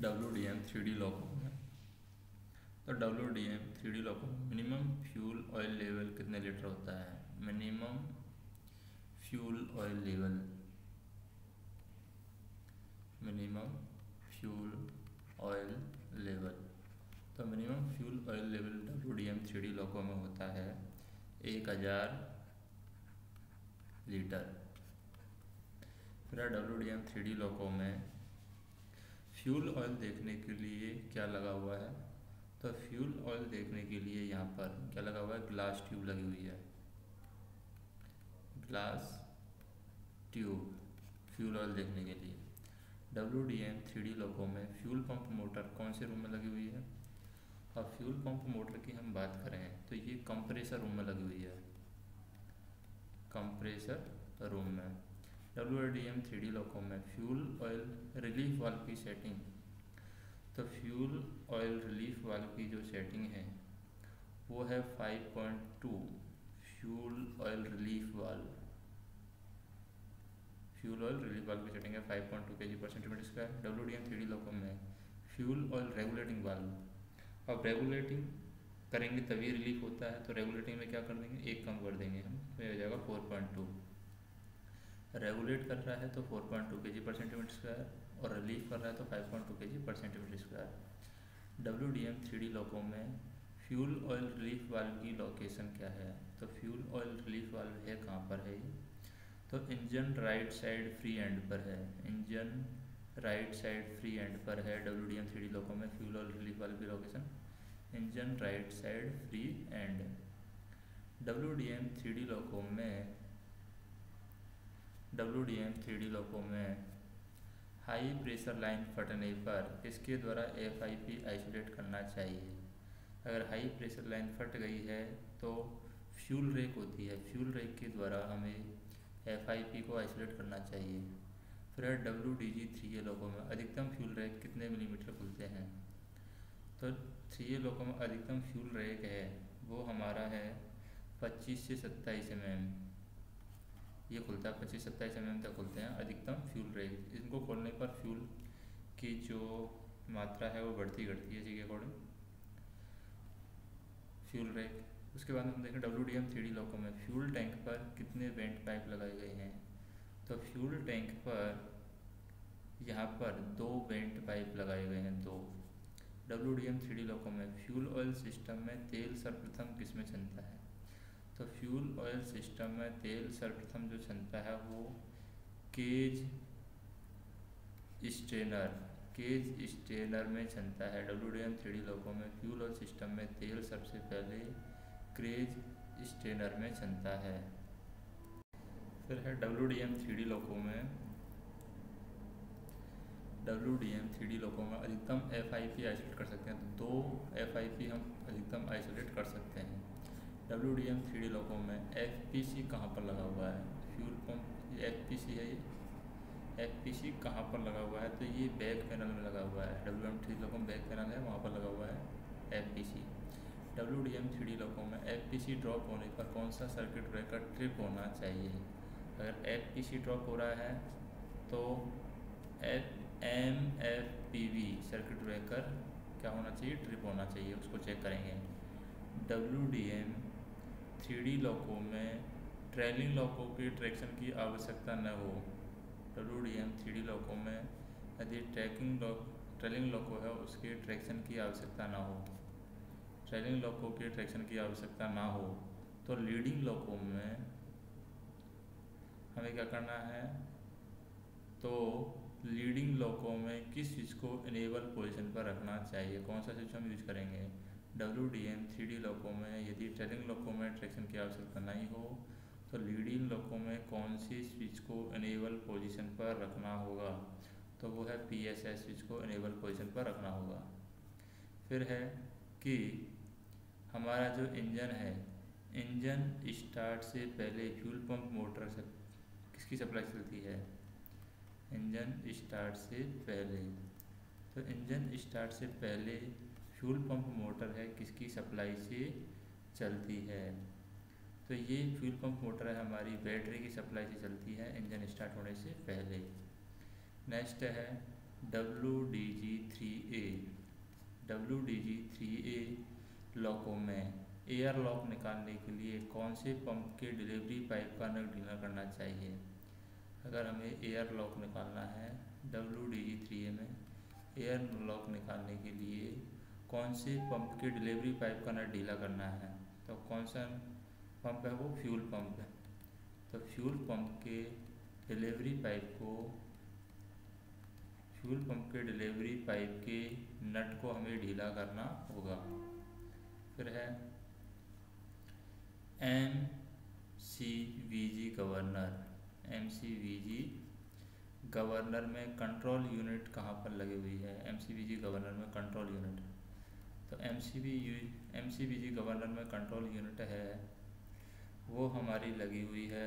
W D M three D loco में तो W D M three D loco minimum fuel oil level कितने litre होता है? Minimum fuel oil level minimum fuel oil level तो minimum fuel oil level W D M three D loco में होता है एक हज़ार लीटर फिर W D M three D loco में फ्यूल ऑयल देखने के लिए क्या लगा हुआ है? तो फ्यूल ऑयल देखने के लिए यहाँ पर क्या लगा हुआ है? ग्लास ट्यूब लगी हुई है। ग्लास ट्यूब, फ्यूल ऑयल देखने के लिए। W D M three D लोगों में फ्यूल पंप मोटर कौन से रूम में लगी हुई है? और फ्यूल पंप मोटर की हम बात करें तो ये कंप्रेसर रूम में लगी हुई है। कंप्रेसर रूम में। W R D M three D लोगों में फ्यूल ऑयल रिलीफ वाल्व की सेटिंग तो फ्यूल ऑयल रिलीफ वाल्व की जो सेटिंग है, वो है 5.2 fuel oil relief valve fuel oil relief valve की सेटिंग है 5.2 point two K G per centimetre square W D M three D लोगों में फ्यूल ऑयल रेगुलेटिंग वाल्व अब रेगुलेटिंग करेंगे तभी रिलीफ होता है तो रेगुलेटिंग में क्या कर देंगे? एक कम कर देंगे हम तो हो जाएगा 4.2 रेगुलेट कर रहा है तो 4.2 पॉइंट टू के जी पर सेंटीमीटर स्क्वायर और रिलीफ कर रहा है तो 5.2 point two K G per centimetre square W D M three D लॉकों में फ्यूल ऑयल रिलीफ वाल्व की लोकेशन क्या है? तो फ्यूल ऑयल रिलीफ वाल्व है कहाँ पर है? तो engine right side free end पर है। Engine right side free end पर है W D M three D लॉकों में फ्यूल ऑयल रिलीफ वाल्व की location engine right side free end W D M three D लॉकों में W D M three D loco में high pressure line फटने पर इसके द्वारा एफ़ आई पी आइसोलेट करना चाहिए। अगर हाई प्रेशर लाइन फट गई है तो फ्यूल रेक होती है। फ्यूल रेक के द्वारा हमें एफ़ आई पी को आइसोलेट करना चाहिए। फिर W D G three A लोगों में अधिकतम फ्यूल रेक कितने मिलीमीटर खुलते हैं? तो थ्री ए लोगों में अधिकतम फ्यूल रेक है, वो हमारा है पच्चीस से सत्ताईस एम एम ये खुलता है, पच्चीस सत्ताईस एम तक खुलते हैं, अधिकतम फ्यूल रेक इनको खोलने पर फ्यूल की जो मात्रा है वो बढ़ती घटती है जी के अकॉर्डिंग फ्यूल रेक उसके बाद हम देखें W D M three D लॉकों में फ्यूल टैंक पर कितने वेंट पाइप लगाए गए हैं। तो फ्यूल टैंक पर यहाँ पर दो वेंट पाइप लगाए गए हैं, दो। W D M three D लॉकों में फ्यूल ऑयल सिस्टम में तेल सर्वप्रथम किसमें चलता है? तो फ्यूल ऑयल सिस्टम में तेल सर्वप्रथम जो छनता है वो केज स्टेनर केज स्टेनर में छनता है। W D M three D लोगों में फ्यूल ऑयल सिस्टम में तेल सबसे पहले क्रेज स्टेनर में छनता है। फिर है W D M three D लोगों में। W D M three D लोगों में अधिकतम एफ़ आई पी आइसोलेट कर सकते हैं। तो दो एफ़ आई पी हम अधिकतम आइसोलेट कर सकते हैं। W D M three D लोगों में एफ़ पी सी कहाँ पर लगा हुआ है? फ्यूल ये एफ़ पी सी है ये। एफ़ पी सी कहाँ पर लगा हुआ है? तो ये बैक पैनल में लगा हुआ है। डब्ल्यू एम थ्री लोगों में बैक पैनल है, वहाँ पर लगा हुआ है F P C W D M three D लोगों में एफ़ पी सी ड्रॉप होने पर कौन सा सर्किट ब्रेकर ट्रिप होना चाहिए? अगर एफ़ पी सी ड्रॉप हो रहा है तो F M F P V circuit breaker क्या होना चाहिए? ट्रिप होना चाहिए, उसको चेक करेंगे। डब्ल्यू डी एम डी लॉकों में ट्रेलिंग लॉकों की ट्रैक्शन की आवश्यकता न हो। डब्ल्यू डी एम डी लॉकों में यदि ट्रैकिंग लॉक, ट्रेलिंग लॉको है, उसकी ट्रैक्शन की आवश्यकता ना हो। ट्रेलिंग लॉकों की ट्रैक्शन की आवश्यकता ना हो तो लीडिंग लॉकों में हमें क्या करना है? तो लीडिंग लॉकों में किस चीज़ को इनेबल पोजीशन पर रखना चाहिए? कौन सा हम यूज़ करेंगे? W D M three D लॉकों में, यदि ट्रेलिंग लॉकों में ट्रैक्शन की आवश्यकता नहीं हो तो लीडिंग लॉकों में कौन सी स्विच को इनेबल पोजीशन पर रखना होगा? तो वो है पी एस एस स्विच को इनेबल पोजीशन पर रखना होगा। फिर है कि हमारा जो इंजन है इंजन स्टार्ट से पहले फ्यूल पंप मोटर से किसकी सप्लाई चलती है? इंजन स्टार्ट से पहले। तो इंजन स्टार्ट से पहले फ्यूल पंप मोटर है, किसकी सप्लाई से चलती है। तो ये फ्यूल पंप मोटर है, हमारी बैटरी की सप्लाई से चलती है, इंजन स्टार्ट होने से पहले। नेक्स्ट है W D G three A W D G three A लॉकों में एयर लॉक निकालने के लिए कौन से पंप के डिलीवरी पाइप का नग ढीला करना चाहिए? अगर हमें एयर लॉक निकालना है W D G three A में, एयर लॉक निकालने के लिए कौन से पंप के डिलीवरी पाइप का नट ढीला करना है? तो कौन सा पंप है? वो फ्यूल पंप है। तो फ्यूल पंप के डिलीवरी पाइप को, फ्यूल पंप के डिलीवरी पाइप के नट को हमें ढीला करना होगा। फिर है M C V G governor. M C V G governor में कंट्रोल यूनिट कहाँ पर लगी हुई है? M C V G governor में कंट्रोल यूनिट तो M C V U M C V G governor में कंट्रोल यूनिट है। वो हमारी लगी हुई है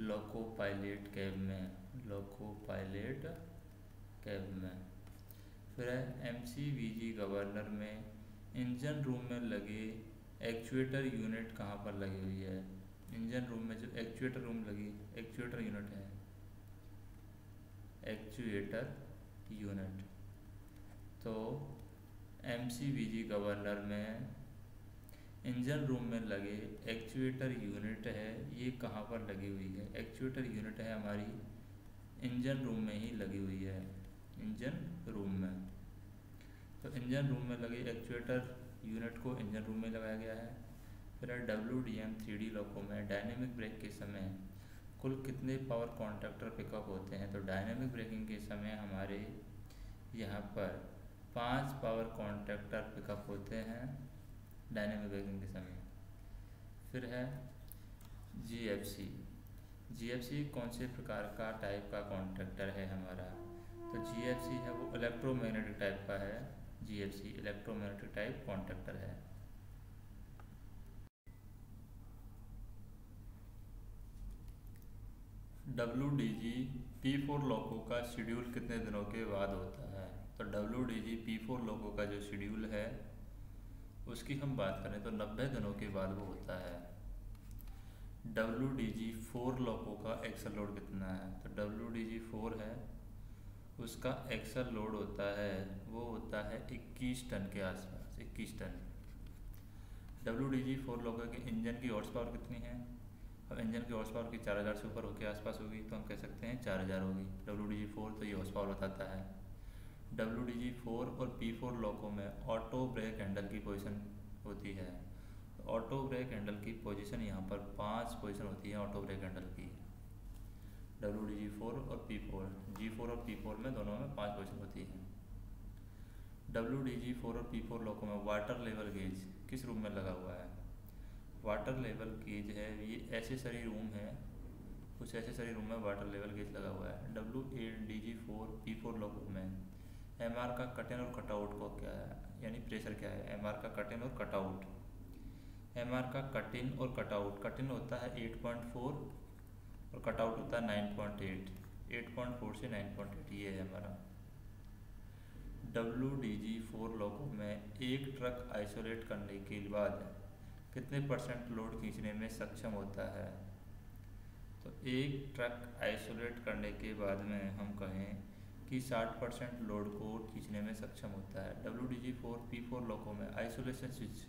लोको पायलट कैब में लोको पायलट कैब में। फिर M C V G governor में इंजन रूम में लगे एक्चुएटर यूनिट कहाँ पर लगी हुई है? इंजन रूम में जो एक्चुएटर रूम लगी एक्चुएटर यूनिट है। एक्चुएटर यूनिट तो एम गवर्नर में इंजन रूम में लगे एक्चुएटर यूनिट है, ये कहाँ पर लगी हुई है? एक्चुएटर यूनिट है हमारी इंजन रूम में ही लगी हुई है, इंजन रूम में। तो इंजन रूम में लगे एक्चुएटर यूनिट को इंजन रूम में लगाया गया है। फिर W D M three D loco में, डायनेमिक ब्रेक के समय कुल कितने पावर कॉन्ट्रैक्टर पिकअप होते हैं? तो डायनेमिक ब्रेकिंग के समय हमारे यहाँ पर पाँच पावर कॉन्ट्रैक्टर पिकअप होते हैं डायनेमिक ब्रेकिंग के समय। फिर है जी एफ़ सी जी एफ़ सी कौन से प्रकार का टाइप का कॉन्ट्रैक्टर है हमारा? तो जी एफ़ सी है वो इलेक्ट्रोमैग्नेटिक टाइप का है। G F C electromagnetic type contractor है। W D G P four लोगों का शेड्यूल कितने दिनों के बाद होता है? तो W D G P four लोगों का जो शेड्यूल है, उसकी हम बात करें तो नब्बे दिनों के बाद वो होता है। डब्ल्यू डी जी फोर लोगों का एक्सल लोड कितना है? तो डब्ल्यू डी जी फोर है, उसका एक्सल लोड होता है, वो होता है 21 टन के आसपास 21 ton. W D G four लोगों के इंजन की हॉर्स पावर कितनी है? अब इंजन की हॉर्स पावर की चार हज़ार से ऊपर होकर आसपास होगी तो हम कह सकते हैं चार हज़ार होगी। डब्ल्यू डी जी फोर तो ये हॉर्स पावर बताता है। डब्ल्यू डी जी फोर और पी फोर लॉकों में ऑटो ब्रेक हैंडल की पोजीशन होती है। ऑटो ब्रेक हैंडल की पोजीशन यहाँ पर पाँच पोजीशन होती है ऑटो ब्रेक हैंडल की। डब्ल्यू डी जी फोर और पी फोर जी फोर और पी फोर में दोनों में पाँच पोजीशन होती है। डब्ल्यू डी जी फोर और पी फोर लॉकों में वाटर लेवल गेज किस रूम में लगा हुआ है? वाटर लेवल गेज है, ये एसेसरी रूम है, उस एसेसरी रूम में वाटर लेवल गेज लगा हुआ है। W A D G four P four loco में एम आर का कट इन और कटआउट को क्या है? यानी प्रेशर क्या है? एम आर का कट इन और कटआउट एम आर का कट इन और कटआउट कट इन होता है एट पॉइंट फोर और कटआउट होता है nine point eight eight point four से नाइन पॉइंट एट ये है हमारा। डब्ल्यू डी जी फोर लोगों में एक ट्रक आइसोलेट करने के बाद कितने परसेंट लोड खींचने में सक्षम होता है? तो एक ट्रक आइसोलेट करने के बाद में हम कहें कि 60 परसेंट लोड को खींचने में सक्षम होता है। W D G four P four लोगों में आइसोलेशन स्विच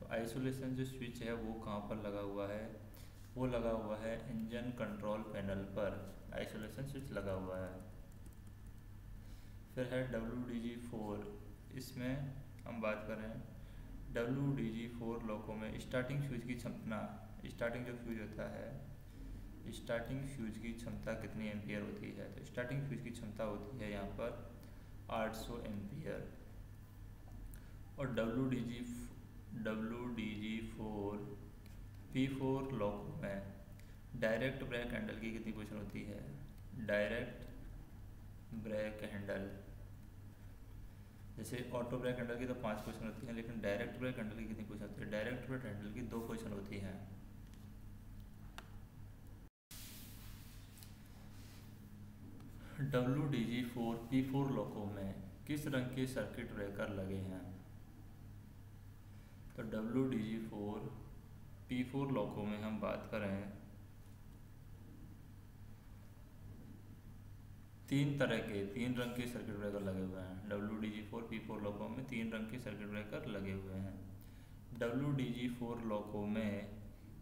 तो आइसोलेशन जो स्विच है, वो कहाँ पर लगा हुआ है? वो लगा हुआ है इंजन कंट्रोल पैनल पर। आइसोलेशन स्विच लगा हुआ है। फिर है डब्ल्यू डी जी फोर इसमें हम बात करें डब्ल्यू डी जी फोर लॉकों में स्टार्टिंग फ्यूज की क्षमता। स्टार्टिंग जो फ्यूज होता है स्टार्टिंग फ्यूज की क्षमता कितनी एम्पियर होती है? तो स्टार्टिंग फ्यूज की क्षमता होती है यहाँ पर 800 एम्पियर और W D G W D G four P four loco में डायरेक्ट ब्रेक हैंडल की कितनी पोजिशन होती है? डायरेक्ट ब्रेक हैंडल जैसे ऑटो ब्रेक हैंडल की तो पाँच पोजिशन होती है, लेकिन डायरेक्ट ब्रेक हैंडल की कितनी पोजिशन होती है? डायरेक्ट ब्रेक हैंडल की दो पोजिशन होती है। W D G four P four loco में किस रंग के सर्किट ब्रेकर लगे हैं? तो W D G four P four loco में हम बात करें। तीन तरह के, तीन रंग के सर्किट ब्रेकर लगे हुए हैं। W D G four P four loco में तीन रंग के सर्किट ब्रेकर लगे हुए हैं। W D G four loco में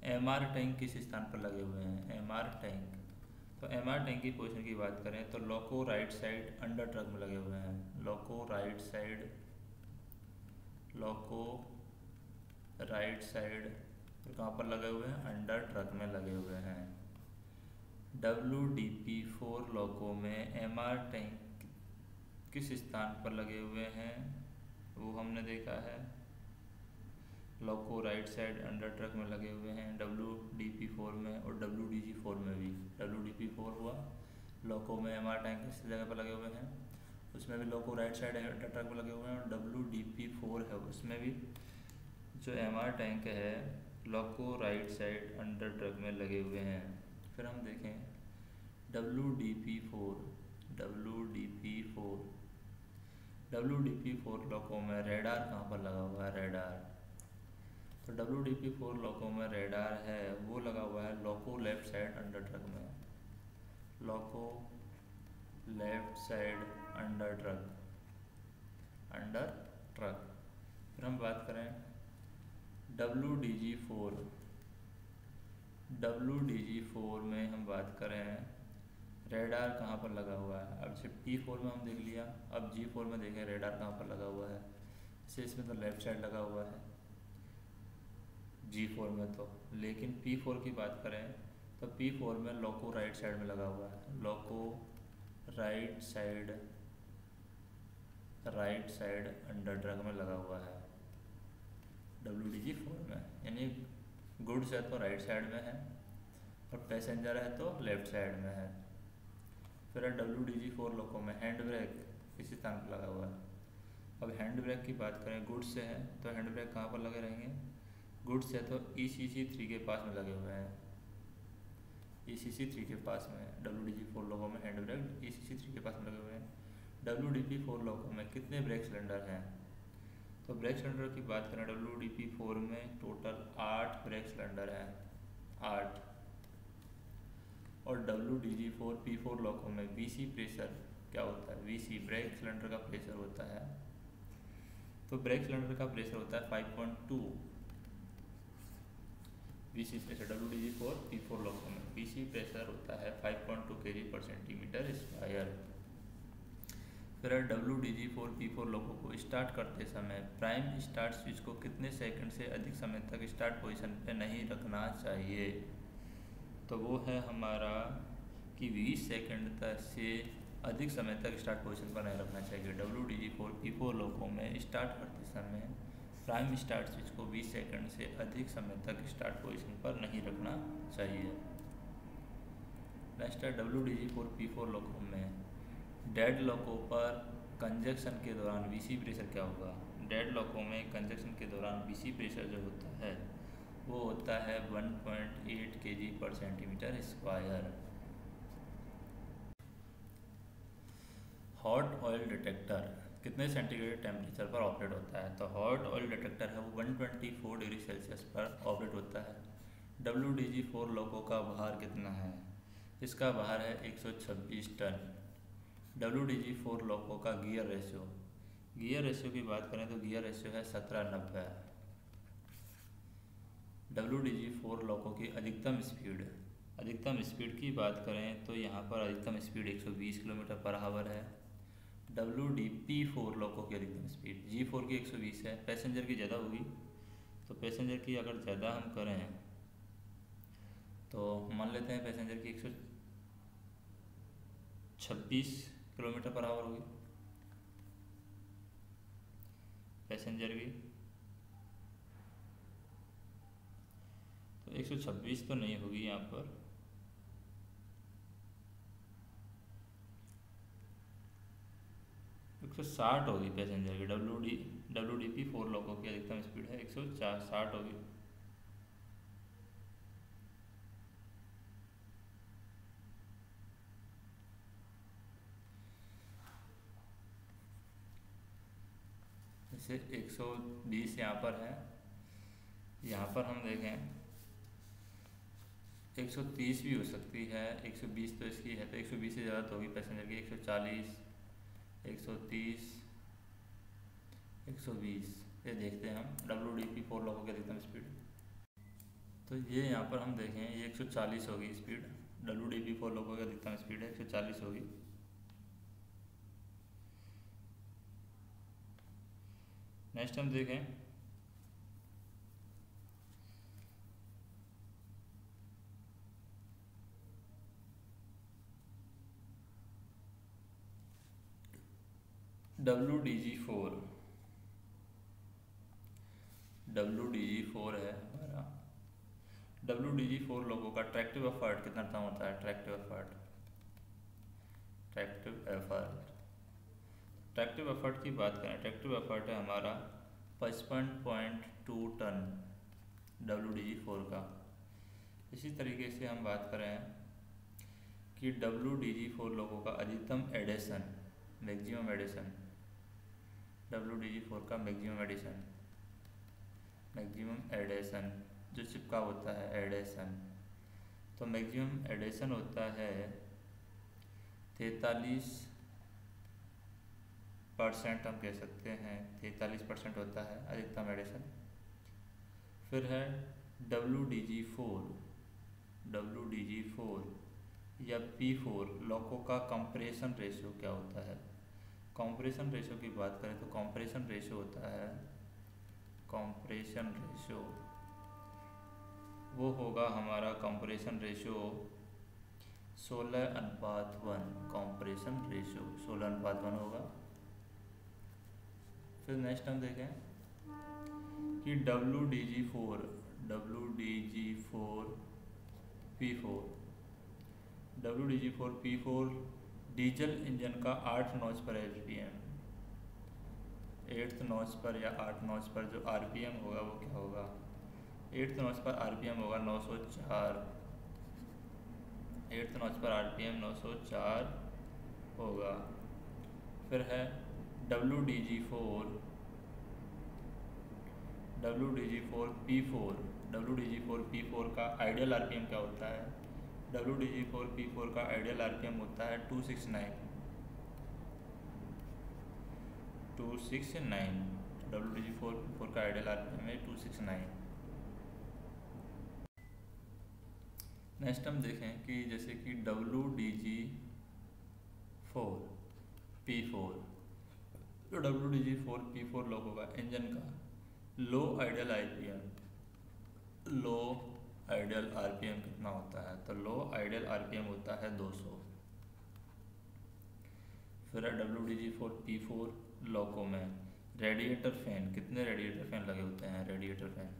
एम आर टैंक किस स्थान पर लगे हुए हैं? एम आर टैंक तो एम आर टैंक की पोजिशन की बात करें तो loco right side under truck में लगे हुए हैं। Loco right side loco right side कहाँ पर लगे हुए हैं? अंडर ट्रक में लगे हुए हैं। W D P four loco में एम आर टैंक किस स्थान पर लगे हुए हैं? वो हमने देखा है। Loco right side under truck में लगे हुए हैं। डब्ल्यू डी पी फोर में और डब्ल्यू डी जी फोर में भी। डब्ल्यू डी पी फोर हुआ। लॉको में एम आर टैंक इस जगह पर लगे हुए हैं। उसमें भी loco right side under truck में लगे हुए हैं और डब्ल्यू डी पी फोर है। उसमें भी जो एम आर टैंक है, loco right side under truck में लगे हुए हैं। फिर हम देखें। W D P four W D P four W D P four loco में रेडार कहाँ पर लगा हुआ है? रेडार तो W D P four loco में रेडार है, वो लगा हुआ है loco left side under truck में। Loco left side under truck under truck फिर हम बात करें W D G four W D G four में हम बात करें रेडार कहाँ पर लगा हुआ है? अब जैसे पी फोर में हम देख लिया, अब जी फोर में देखें रेडार कहाँ पर लगा हुआ है। जैसे इसमें तो लेफ़्ट साइड लगा हुआ है। जी फोर में तो। लेकिन पी फोर की बात करें तो पी फोर में लोको राइट साइड में लगा हुआ है। Loco right side right side under truck में लगा हुआ है। डब्ल्यू डी जी फोर में, यानी गुड्स है तो राइट साइड में है और पैसेंजर है तो लेफ़्ट साइड में है। फिर है W D G four loco में हैंड ब्रेक इसी स्थान पर लगा हुआ है। अब हैंड ब्रेक की बात करें गुड्स से है तो हैंड ब्रेक कहाँ पर लगे रहेंगे? गुड्स है तो ई सी सी थ्री के पास में लगे हुए हैं। ई सी सी थ्री के पास में डब्ल्यू डी जी फोर लोगों में hand brake E C C three के पास में लगे हुए हैं। डब्ल्यू डी पी फोर लोगों में कितने ब्रेक सिलेंडर हैं? तो ब्रेक सिलेंडर की बात करें डब्ल्यू डी पी फोर में टोटल आठ ब्रेक सिलेंडर हैं। आठ। और W D G four P four लोकों में वी सी प्रेशर क्या होता है? वी सी ब्रेक सिलेंडर का प्रेशर होता है। तो ब्रेक सिलेंडर का प्रेशर होता है 5.2 BC pressure W D G four P four लोकोमेट BC pressure होता है five point two K G per centimetre square फिर W D G four P four लोगों को स्टार्ट करते समय प्राइम स्टार्ट स्विच को कितने सेकंड से अधिक समय तक स्टार्ट पोजीशन पे नहीं रखना चाहिए। तो वो है हमारा कि 20 सेकंड तक से अधिक समय तक स्टार्ट पोजीशन पर नहीं रखना चाहिए। W D G four P four लोगों में स्टार्ट करते समय प्राइम स्टार्ट स्विच को 20 सेकंड से अधिक समय तक स्टार्ट पोजीशन पर नहीं रखना चाहिए। नेक्स्ट है W D G four P four लोगों में। डेड लॉकों पर कंजक्शन के दौरान वीसी प्रेशर क्या होगा? डेड लॉकों में कंजक्शन के दौरान वीसी प्रेशर जो होता है, वो होता है 1.8 K G per centimetre square hot oil detector कितने सेंटीग्रेड टेम्परेचर पर ऑपरेट होता है? तो हॉट ऑयल डिटेक्टर है, वो 124 डिग्री सेल्सियस पर ऑपरेट होता है। डब्ल्यू डी जी फोर लोगों का भार कितना है? इसका भार है 126 ton. W D G four लोगों का गियर रेशियो गियर रेशियो की बात करें तो गियर रेशियो है सत्रह नब्बे। डब्ल्यू डी जी फोर लॉकों की अधिकतम स्पीड अधिकतम स्पीड की बात करें तो यहाँ पर अधिकतम स्पीड 120 किलोमीटर पर आवर है। डब्ल्यू डी पी फोर लॉकों की अधिकतम स्पीड जी फोर की 120 है पैसेंजर की ज़्यादा होगी। तो पैसेंजर की अगर ज़्यादा हम करें तो मान लेते हैं पैसेंजर की एक सौ छब्बीस किलोमीटर पर आवर होगी। पैसेंजर की तो 126 तो नहीं होगी यहाँ पर। एक सौ साठ होगी पैसेंजर की W D W D P four लोगों की अधिकतम स्पीड है, एक सौ चार साठ होगी। जैसे 120 यहाँ पर है, यहाँ पर हम देखें 130 भी हो सकती है 120 तो इसकी है तो 120 से ज़्यादा तो होगी पैसेंजर की 140 130 120 ये देखते हैं हम। डब्ल्यू डी पी फोर लोगों की अधिकतम स्पीड तो ये यहाँ पर हम देखें, ये 140 होगी speed W D P four लोगों की अधिकतम स्पीड है 140 होगी। नेक्स्ट हम देखें। W D G four W D G four है हमारा। डब्ल्यू डी जी फोर लोगों का ट्रैक्टिव एफर्ट कितना कम होता है? Tractive effort tractive effort tractive effort की बात करें ट्रैक्टिव एफर्ट है हमारा पचपन point two ton W D G four का। इसी तरीके से हम बात करें कि डब्ल्यू डी जी फोर लोगों का अधिकतम adhesion maximum adhesion W D G four का मैक्सिमम एडिशन मैक्सिमम एडेशन जो चिपका होता है एडेशन तो मैक्सिमम एडेशन होता है तैतालीस परसेंट हम कह सकते हैं, तैतालीस परसेंट होता है अधिकतम एडिशन फिर है W D G four W D G four या पी फोर लॉको का कंप्रेशन रेशियो क्या होता है? कंप्रेशन रेशो की बात करें तो कंप्रेशन रेशो होता है कंप्रेशन रेशो वो होगा हमारा कंप्रेशन रेशो सोलह अनुपात वन कंप्रेशन रेशो सोलह अनुपात वन होगा। फिर नेक्स्ट हम देखें कि W D G four W D G four P four W D G four P four diesel engine का आठ नॉच पर H P M eighth notch पर या आठ नॉच पर जो आर पी एम होगा, वो क्या होगा? एट्थ नॉच पर आर पी एम होगा नौ सौ चार। एट्थ नॉच पर आर पी एम नौ सौ चार होगा। फिर है W D G four. W D G four P four. W D G four P four का आइडियल आर पी एम क्या होता है? W D G four P four का आइडियल आर पी एम होता है two six nine two six nine W D G four four का ideal R P M है two six nine next हम देखें कि जैसे कि W D G four P four तो W D G four P four लोगों का इंजन का. Low ideal I P M low ideal RPM कितना होता है? तो लो आइडियल आरपीएम होता है 200 फिर है W D G four P four loco में रेडिएटर फ़ैन कितने रेडिएटर फ़ैन लगे होते हैं? रेडिएटर फ़ैन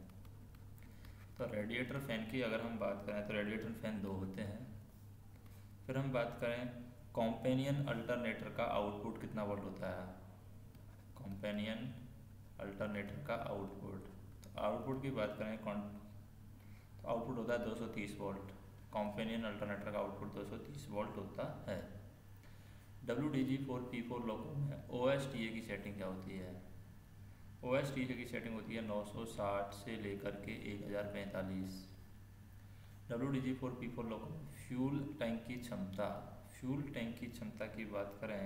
तो रेडिएटर फ़ैन की अगर हम बात करें तो रेडिएटर फ़ैन दो होते हैं। फिर हम बात करें कॉम्पेनियन अल्टरनेटर का आउटपुट कितना वोल्ट होता है? कॉम्पेनियन अल्टरनेटर का आउटपुट तो आउटपुट की बात करें तो आउटपुट होता है 230 वोल्ट। कॉम्पेनियन अल्टरनेटर का आउटपुट 230 वोल्ट होता है। W D G four P four लोगों में ओ एस टी ए की सेटिंग क्या होती है? ओ एस टी ए की सेटिंग होती है 960 से लेकर के 1045 W D G four P four में फ्यूल टैंक की क्षमता फ्यूल टैंक की क्षमता की बात करें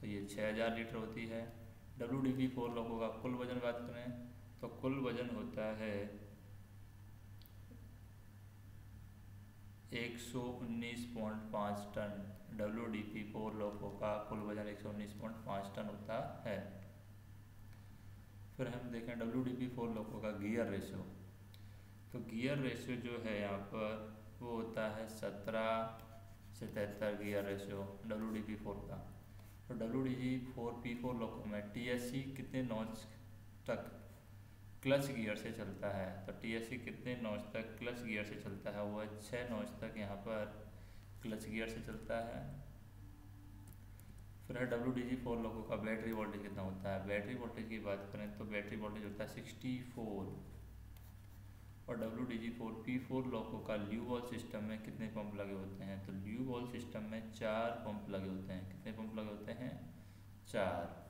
तो ये 6000 लीटर होती है। डब्ल्यू डी पी फोर लोगों का कुल वज़न बात करें तो कुल वज़न होता है एक सौ उन्नीस पॉइंट पाँच ton W D P four लोगों का कुल वज़न एक टन होता है। फिर हम देखें डब्ल्यू डी पी फोर लोगों का गियर रेशियो तो गियर रेशियो जो है यहाँ पर वो होता है सत्रह से तिहत्तर gear ratio W D P four का। तो W D G four P four लोगों में टी एस सी कितने नॉच तक क्लच गियर से चलता है। तो टीएससी कितने नॉच तक क्लच गियर से चलता है? वो छः नॉच तक यहाँ पर क्लच गियर से चलता है। फिर है डब्ल्यू डी जी फोर लोगों का बैटरी वोल्टेज कितना होता है? बैटरी वोल्टेज की बात करें तो बैटरी वोल्टेज होता है सिक्सटी फोर और W D G four P four लोगों का ल्यू वॉल सिस्टम में कितने पंप लगे होते हैं? तो ल्यू वॉल सिस्टम में चार पंप लगे होते हैं। कितने पंप लगे होते हैं? चार।